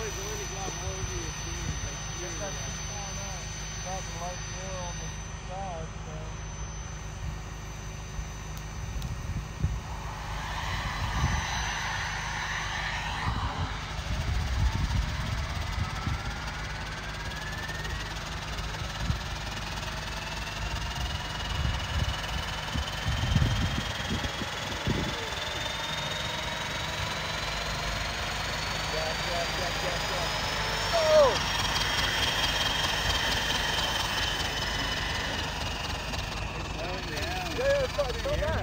put the really glove over your skin. Just got to keep going out. Got the light more on the side, Oh! Yeah, yeah, yeah,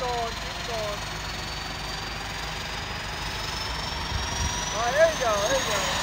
あ、ええじゃん、ええじゃん。